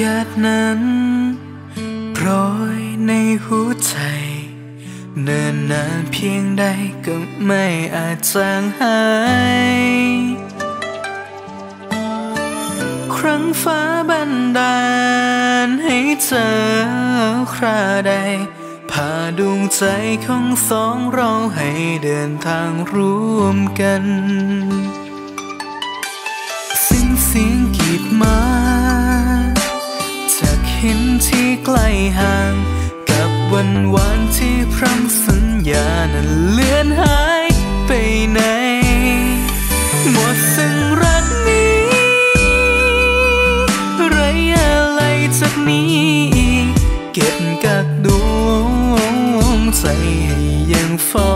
หยาดนั้นโปรยในหัวใจ เนินนานเพียงใดก็ไม่อาจจางหาย ครั้งฟ้าบันดาลให้เจอคราใดพาดวงใจของสองเราให้เดินทางร่วมกัน สิ้นเสียง ที่ไกลห่าง กับวันวานที่พร่ำสัญญานั้นเลือนหายไปไหน หมดซึ่งรักนี้ไรอะไรจากนี้อีก เก็บกักดวงใจให้ยังเฝ้า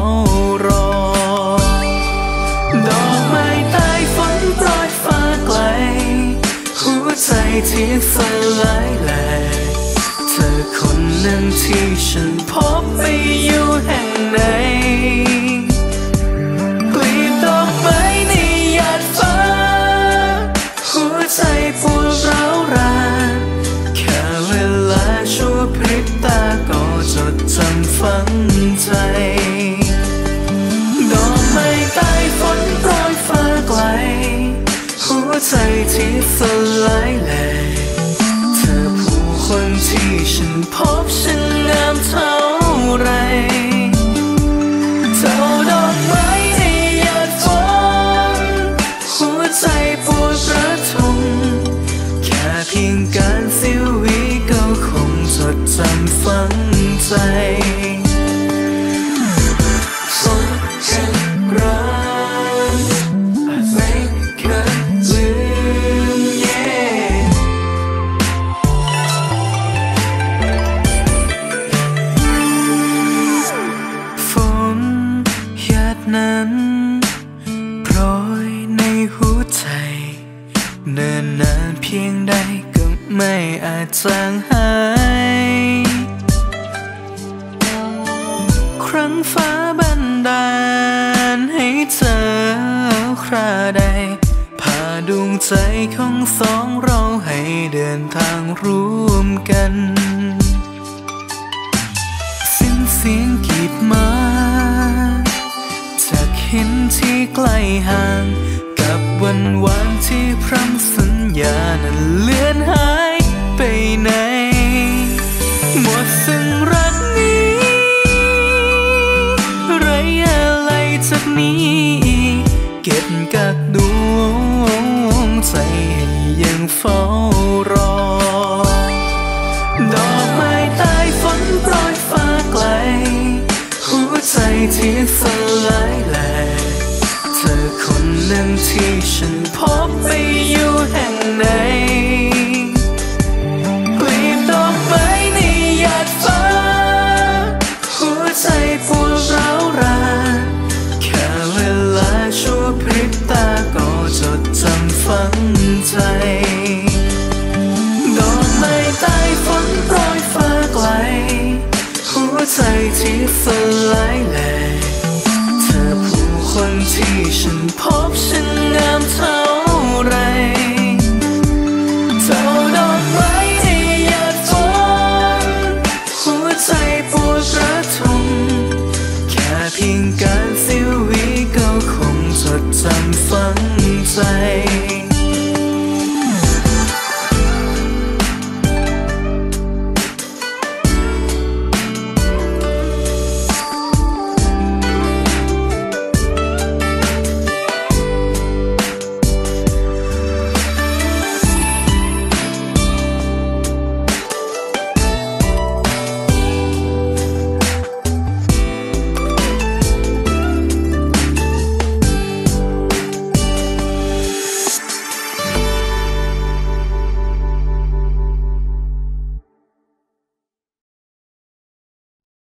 รอ ดอกไม้ใต้ฝนโปรยฟ้าไกล หัวใจที่สลายแหล ที่ฉันพบไม่ ใจสงกรานต์อาจไม่เคยลืมเย่ฝนหยาดนั้นโปรยในหัวใจ เนินนานเพียงใดก็ไม่อาจจางหาย ฟ้าบันดาลให้เจอคราใดพาดวงใจของสองเราให้เดินทางร่วมกัน สิ้นเสียงกีดมาจากเห็นที่ไกลห่าง กับวันวานที่พร่ำสัญญานั้นเลือนหา อคนนั้นที่ฉันพบไปอยู่แห่งไหนกลีบดอกไม้ในหยาดฟ้า หัวใจปวดร้าวรานแค่เวลาชั่วพริบตาก็จดจำฝังใจดอกไม้ใต้ฝนโปรยฟ้าไกล หัวใจที่สลายแหลกเธอผู้คน ที่ฉันพบฉันงามเท่า